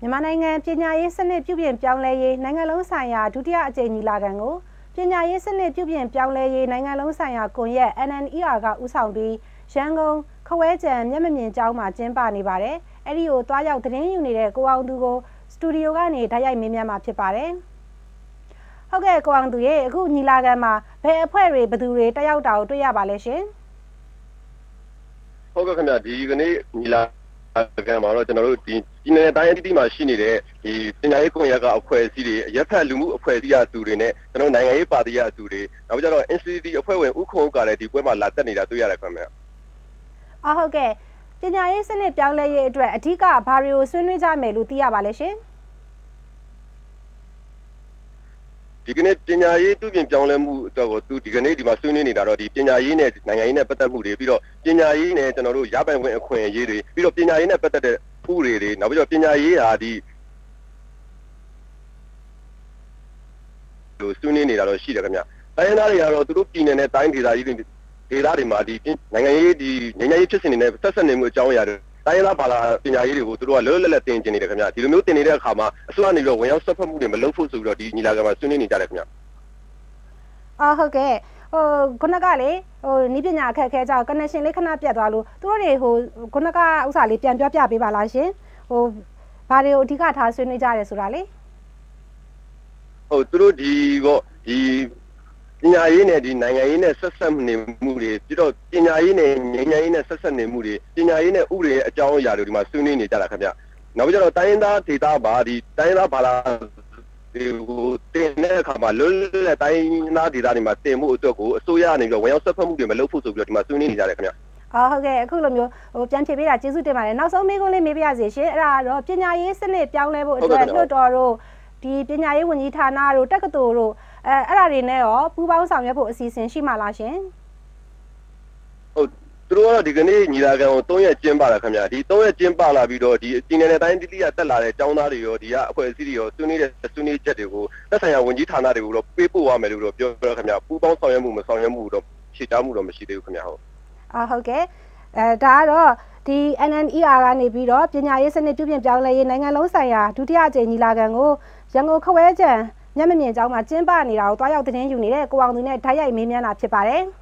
မြန်မာနိုင်ငံပညာရေးစနစ်ပြုပြင်ပြောင်းလဲရေးနိုင်ငံလုံးဆိုင်ရာဒုတိယအကြိမ်ညီလာခံကိုပညာရေးစနစ်ပြုပြင်ပြောင်းလဲရေးနိုင်ငံလုံးဆိုင်ရာကွန်ရက် NNER ကဦးဆောင်ပြီးရန်ကုန်ခဝဲကျံမျက်မမြင်ကျောင်းမှာကျင်းပနေပါတယ်။အဲ့ဒီကိုတွားရောက်သတင်းယူနေတဲ့ကိုအောင်သူကိုစတူဒီယိုကနေဓာတ်ရိုက်မင်းများမှာဖြစ်ပါတယ်။ဟုတ်ကဲ့ကိုအောင်သူရေအခုညီလာခံမှာဘယ်အဖွဲ့တွေဘယ်သူတွေတက်ရောက်တာကိုတွေ့ရပါလဲရှင်။ဟုတ်ကဲ့ခင်ဗျဒီကနေ့ညီလာ ကံမှာတော့ကျွန်တော်တို့ဒီဒီနယ်တိုင်းအသီးသီးမှာရှိနေတဲ့ဒီပညာရေးကွန်ရက်ကအဖွဲ့အစည်းတွေရက်ဖက်လူမှုအဖွဲ့အစည်းအသူတွေနဲ့ကျွန်တော်နိုင်ငံရေးပါတီအသူတွေနောက်ပြီးတော့ NCCT အဖွဲ့ဝင်ဥခုံကလည်းဒီပွဲမှာလာတက်နေတာတွေ့ရတယ်ခင်ဗျ။အော်ဟုတ်ကဲ့ပညာရေးစနစ်ပြောင်းလဲရေးအတွက်အဓိကဘာတွေကိုဆွေးနွေးကြမယ်လို့သိရပါလဲရှင်။ ဒီကနေ့ပညာရေးပြုပြင်ပြောင်းလဲမှုအတွက်ကိုသူဒီကနေ့ဒီမှာဆွေးနွေးနေတာတော့ဒီပညာရေးနဲ့နိုင်ငံရေးနဲ့ပတ်သက်မှုတွေပြီးတော့ပညာရေးနဲ့ကျွန်တော်တို့ရပိုင်ခွင့်အခွင့်အရေးတွေပြီးတော့ပညာရေးနဲ့ပတ်သက်တဲ့ဥပဒေတွေနောက်ပြီးတော့ပညာရေးဟာဒီလို့ဆွေးနွေးနေတာတော့ရှိတယ်ခင်ဗျ။တိုင်းသားတွေကတော့သူတို့ပြည်နယ်နဲ့တိုင်းဒေသကြီးတွေဒေသတွေမှာဒီနိုင်ငံရေးဒီငញ្ញရေးဖြစ်စဉ်တွေနဲ့ဆက်ဆက်နေမှုအကြောင်းအရာတွေ တိုင်းသားဘာသာပညာရေးတွေကိုသူတို့ကလွတ်လွတ်လပ်လပ်သင်ကျင်နေတယ်ခင်ဗျဒီလိုမျိုးသင်နေတဲ့အခါမှာအစိုးရနေပြီးတော့ဝင်ရောက်ဆွတ်ဖက်မှုတွေမလုပ်ဖို့ဆိုပြီးတော့ဒီညီလာခံမှာဆွေးနွေးနေကြတယ်ခင်ဗျအာဟုတ်ကဲ့ဟိုခုနကလေဟိုနီးပညာအခက်အခဲကြောင့် connection လေးခဏပြတ်သွားလို့သူတို့တွေဟိုခုနကဥစ္စာလေးပြန်ပြောပြပေးပါလားရှင်ဟိုဘာတွေကိုအဓိကထားဆွေးနွေးကြရဲဆိုတာလေဟုတ်သူတို့ဒီပေါ့ဒီ ပညာရေးနဲ့ဒီနိုင်ငံရေးနဲ့ဆက်ဆက်နေမှုတွေပြီးတော့ပညာရေးနဲ့ငြိမ်းချမ်းရေးနဲ့ဆက်ဆက်နေမှုတွေပညာရေးနဲ့ဥပဒေရဲ့အကြောင်းအရာတွေဒီမှာဆွေးနွေးနေကြတာခင်ဗျနောက်ပြီးတော့တိုင်းရင်းသားဒေသပါဒီတိုင်းရင်းသားဘာသာဒီဟိုတင်တဲ့အခါမှာလွတ်လပ်တိုင်းသားဒေသတွေမှာတင်မှုအတွက်ကိုအစိုးရကနေပြီးတော့ဝင်ရောက်ဆက်ဖက်မှုတွေမလုပ်ဖို့ဆိုပြီးတော့ဒီမှာဆွေးနွေးနေကြတယ်ခင်ဗျအော်ဟုတ်ကဲ့အခုလိုမျိုးဟိုပြန်ဖြေပေးတာကျေးဇူးတင်ပါတယ်နောက်ဆုံးမေးခွန်းလေးမေးပြရစီရှင်အဲ့ဒါတော့ပညာရေးစနစ်ပြောင်းလဲဖို့အတွက်လွှတ်တော်တို့ဒီပညာရေးဝန်ကြီးဌာနတို့တက္ကသိုလ်တို့ အဲအဲ့ဒါတွေနဲ့ရောပူးပေါင်းဆောင်ရွက်ဖို့အစီအစဉ်ရှိမှလားရှင်ဟုတ်သူတို့ကတော့ဒီကနေ့ညီလာခံကို3ရက်ကျင်းပတာခင်ဗျာဒီ3ရက်ကျင်းပလာပြီးတော့ဒီအင်းနယ်တိုင်းတိတိကတက်လာတဲ့ចောင်းသားတွေရောဒီကအဖွဲ့အစည်းတွေရောဆွေးနွေးတဲ့ဆွေးနွေးချက်တွေကိုသက်ဆိုင်ရာဝန်ကြီးဌာနတွေကိုတော့ပေးပို့ရမယ်လို့တော့ပြောပြောခင်ဗျာပူးပေါင်းဆောင်ရွက်မှုမဆောင်ရွက်မှုတော့ဖြေချမှုတော့မရှိသေးဘူးခင်ဗျာဟုတ်အာဟုတ်ကဲ့အဲဒါကတော့ဒီ NNER ကနေပြီးတော့ပညာရေးစနစ်ပြုပြင်ပြောင်းလဲရေးနိုင်ငံလုံးဆိုင်ရာဒုတိယအကြိမ်ညီလာခံကိုရန်ကုန်ခဝဲကျံ မျက်မမြင်ကျောင်းမှာကျင်းပနေတာကိုတွားရောက်သတင်းယူနေတဲ့ကိုအောင်သူနဲ့ဓာတ်ရိုက်မေးမြန်းတာဖြစ်ပါတယ်။